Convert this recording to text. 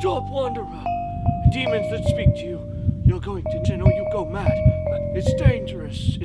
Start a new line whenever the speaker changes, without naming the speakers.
Stop Wanderer. Demons that speak to you. You're going to you know you go mad. It's dangerous.